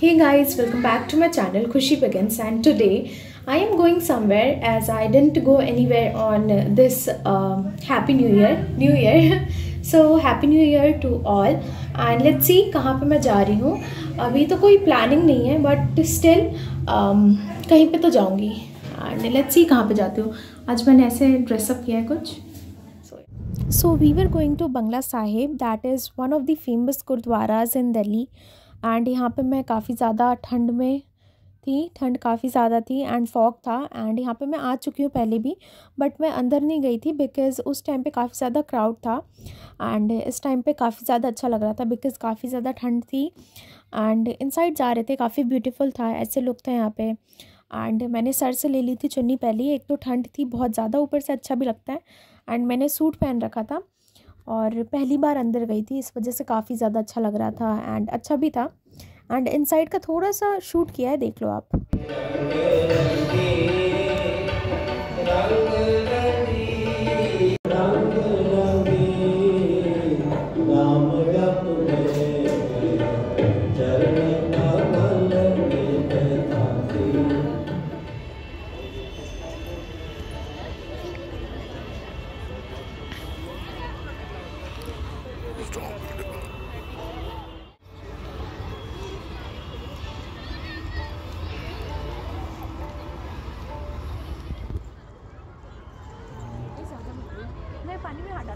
Hey guys, welcome back to my channel Khushi Begins and today I am going somewhere as I didn't go anywhere on this um, Happy New Year, New Year. so Happy New Year to all and let's see कहाँ पे मैं जा रही हूँ अभी तो कोई planning नहीं है बट स्टिल um, कहीं पे तो जाऊँगी एंड लेट्स सी कहाँ पे जाती हूँ आज मैंने ऐसे ड्रेसअप किया है कुछ So we were going to Bangla Sahib that is one of the famous gurdwaras in Delhi and यहाँ पे मैं काफ़ी ज़्यादा ठंड में थी, ठंड काफ़ी ज़्यादा थी एंड फॉग था एंड यहाँ पे मैं आ चुकी हूँ पहले भी बट मैं अंदर नहीं गई थी बिकॉज़ उस टाइम पे काफ़ी ज़्यादा क्राउड था एंड इस टाइम पे काफ़ी ज़्यादा अच्छा लग रहा था बिकॉज़ काफ़ी ज़्यादा ठंड थी एंड इनसाइड जा रहे थे, काफ़ी ब्यूटीफुल था, ऐसे लुक था यहाँ पे एंड मैंने सर से ले ली थी चुन्नी पहले एक तो ठंड थी बहुत ज़्यादा, ऊपर से अच्छा भी लगता है एंड मैंने सूट पहन रखा था और पहली बार अंदर गई थी, इस वजह से काफ़ी ज़्यादा अच्छा लग रहा था एंड अच्छा भी था। एंड इनसाइड का थोड़ा सा शूट किया है, देख लो आप।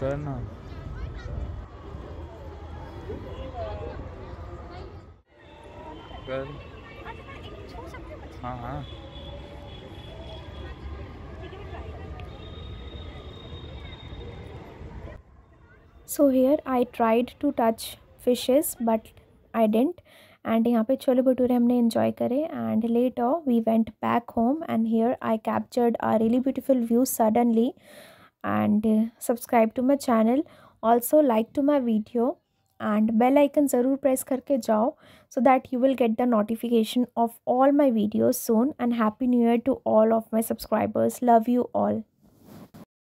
करना कर हाँ हाँ so here I tried to touch fishes but I didn't and यहाँ पे छोले भटूरे हमने इन्जॉय करे. And later we went back home and here I captured a really beautiful view suddenly and subscribe to my channel also like to my video and bell icon ज़रूर press करके जाओ so that you will get the notification of all my videos soon and happy new year to all of my subscribers love you all